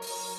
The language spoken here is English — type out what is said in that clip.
Bye.